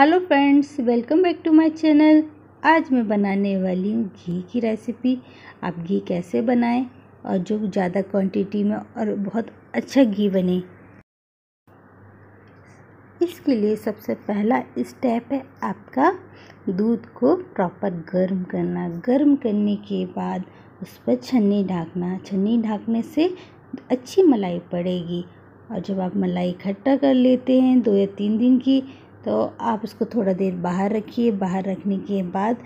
Hello friends, welcome back to my channel. आज मैं बनाने वाली हूँ घी की रेसिपी। आप घी कैसे बनाएँ और जो ज़्यादा क्वांटिटी में और बहुत अच्छा घी बने। इसके लिए सबसे पहला स्टेप है आपका दूध को प्रॉपर गर्म करना। गर्म करने के बाद उस पर छन्नी ढाकना। छन्नी ढाकने से अच्छी मलाई पड़ेगी और जब आप मलाई इकट्ठा कर लेते हैं, दो या तीन दिन की तो आप उसको थोड़ा देर बाहर रखिए। बाहर रखने के बाद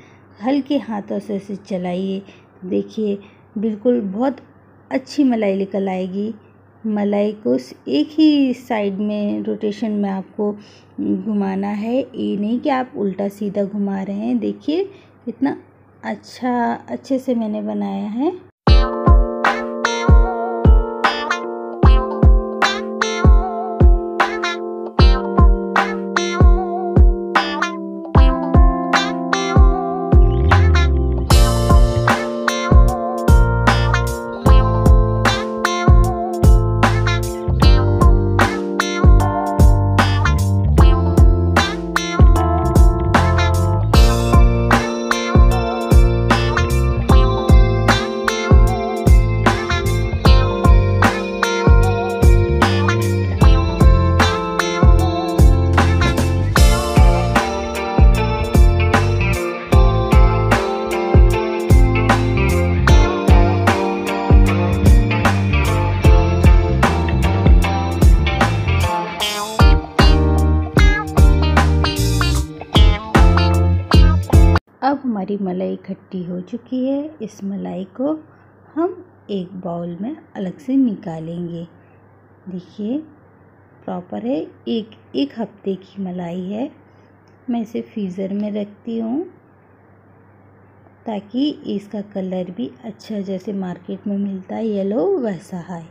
हल्के हाथों से इसे चलाइए। देखिए, बिल्कुल बहुत अच्छी मलाई निकल आएगी। मलाई को एक ही साइड में रोटेशन में आपको घुमाना है। ये नहीं कि आप उल्टा सीधा घुमा रहे हैं। देखिए, कितना अच्छा अच्छे से मैंने बनाया है। हमारी मलाई इकट्ठी हो चुकी है। इस मलाई को हम एक बाउल में अलग से निकालेंगे। देखिए, प्रॉपर है। एक एक हफ़्ते की मलाई है। मैं इसे फ्रीज़र में रखती हूँ ताकि इसका कलर भी अच्छा जैसे मार्केट में मिलता है, येलो वैसा है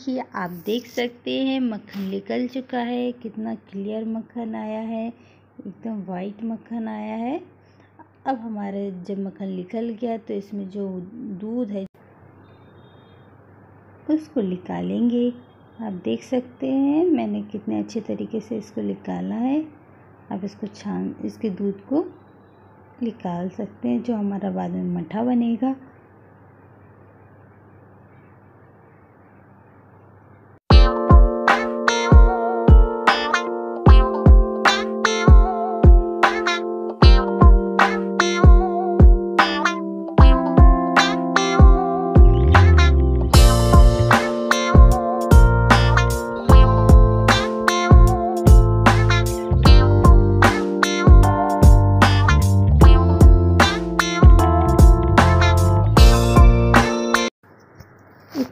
देखिए, आप देख सकते हैं, मक्खन निकल चुका है। कितना क्लियर मक्खन आया है। एकदम वाइट मक्खन आया है। अब हमारे जब मक्खन निकल गया तो इसमें जो दूध है, उसको निकालेंगे। आप देख सकते हैं, मैंने कितने अच्छे तरीके से इसको निकाला है। आप इसको छान, इसके दूध को निकाल सकते हैं, जो हमारा बाद में मठा बनेगा।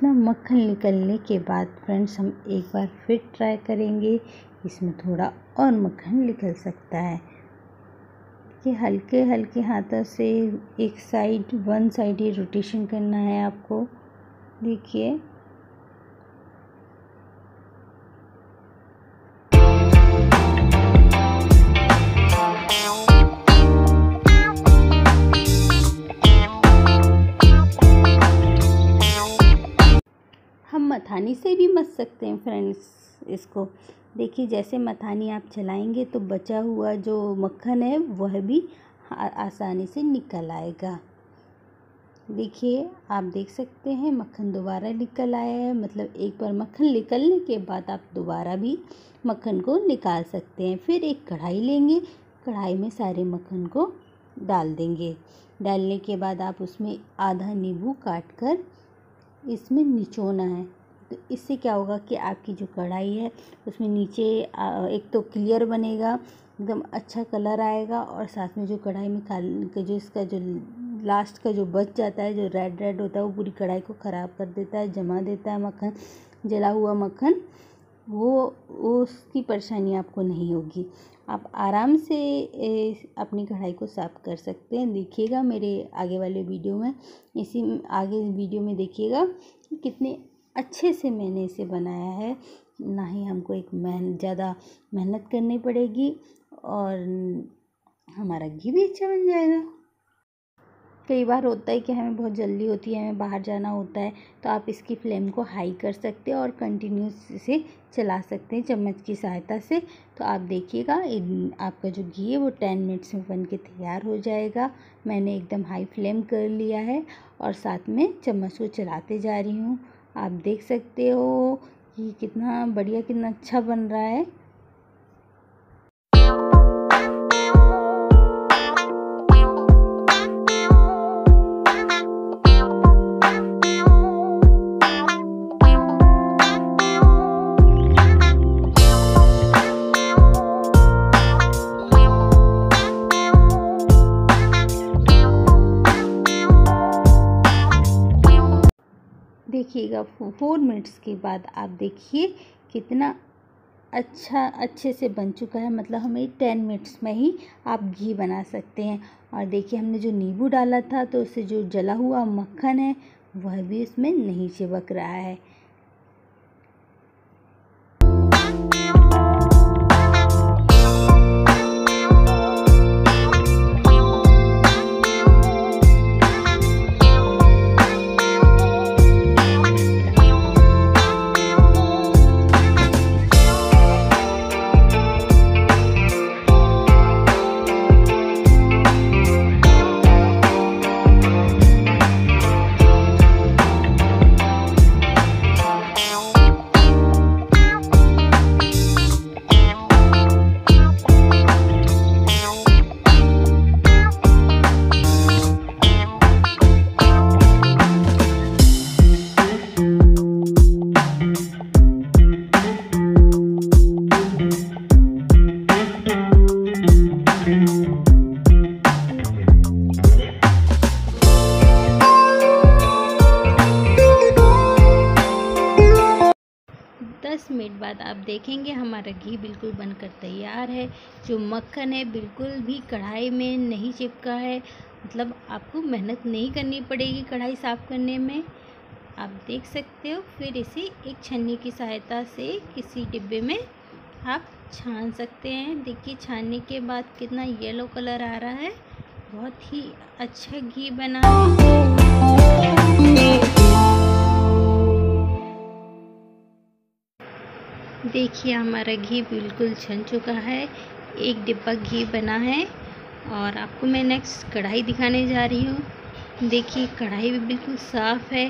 इतना मक्खन निकलने के बाद फ्रेंड्स हम एक बार फिर ट्राई करेंगे। इसमें थोड़ा और मक्खन निकल सकता है। कि हल्के हल्के हाथों से एक साइड वन साइड ही रोटेशन करना है आपको। देखिए। मथानी से भी मस सकते हैं फ्रेंड्स इसको। देखिए, जैसे मथानी आप चलाएँगे तो बचा हुआ जो मक्खन है, वह भी आसानी से निकल आएगा। देखिए, आप देख सकते हैं मक्खन दोबारा निकल आया है मतलब एक बार मक्खन निकलने के बाद आप दोबारा भी मक्खन को निकाल सकते हैं। फिर एक कढ़ाई लेंगे, कढ़ाई में सारे मक्खन को डाल देंगे। डालने के बाद आप उसमें आधा नींबू काट कर इसमें निचोना है। तो इससे क्या होगा कि आपकी जो कढ़ाई है, उसमें नीचे एक तो क्लियर बनेगा, एकदम अच्छा कलर आएगा और साथ में जो कढ़ाई में काल जो इसका जो लास्ट का जो बच जाता है, जो रेड रेड होता है, वो पूरी कढ़ाई को ख़राब कर देता है, जमा देता है मक्खन, जला हुआ मक्खन, वो, उसकी परेशानी आपको नहीं होगी। आप आराम से अपनी कढ़ाई को साफ़ कर सकते हैं। देखिएगा मेरे आगे वाले वीडियो में, इसी आगे वीडियो में देखिएगा कितने अच्छे से मैंने इसे बनाया है। ना ही हमको एक मेहन, ज़्यादा मेहनत करनी पड़ेगी और हमारा घी भी अच्छा बन जाएगा। कई बार होता है कि हमें बहुत जल्दी होती है, हमें बाहर जाना होता है तो आप इसकी फ्लेम को हाई कर सकते हैं और कंटिन्यूस इसे चला सकते हैं चम्मच की सहायता से। तो आप देखिएगा आपका जो घी है वो टेन मिनट्स में बन के तैयार हो जाएगा। मैंने एकदम हाई फ्लेम कर लिया है और साथ में चम्मच को चलाते जा रही हूँ। आप देख सकते हो कि कितना बढ़िया कितना अच्छा बन रहा है। देखिएगा फोर मिनट्स के बाद आप देखिए कितना अच्छा अच्छे से बन चुका है। मतलब हमें टेन मिनट्स में ही आप घी बना सकते हैं। और देखिए हमने जो नींबू डाला था तो उससे जो जला हुआ मक्खन है, वह भी इसमें नहीं चिपक रहा है। हमारा घी बिल्कुल बनकर तैयार है। जो मक्खन है, बिल्कुल भी कढ़ाई में नहीं चिपका है। मतलब आपको मेहनत नहीं करनी पड़ेगी कढ़ाई साफ़ करने में। आप देख सकते हो, फिर इसे एक छन्नी की सहायता से किसी डिब्बे में आप छान सकते हैं। देखिए, छानने के बाद कितना येलो कलर आ रहा है। बहुत ही अच्छा घी बना। देखिए, हमारा घी बिल्कुल छन चुका है। एक डिब्बा घी बना है और आपको मैं नेक्स्ट कढ़ाई दिखाने जा रही हूँ। देखिए, कढ़ाई भी बिल्कुल साफ़ है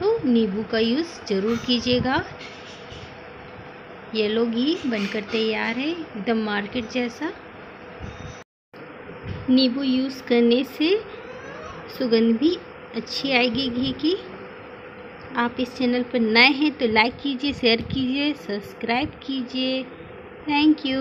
तो नींबू का यूज़ ज़रूर कीजिएगा। येलो घी बनकर तैयार है, एकदम मार्केट जैसा। नींबू यूज़ करने से सुगंध भी अच्छी आएगी घी की। आप इस चैनल पर नए हैं तो लाइक कीजिए शेयर कीजिए सब्सक्राइब कीजिए। Thank you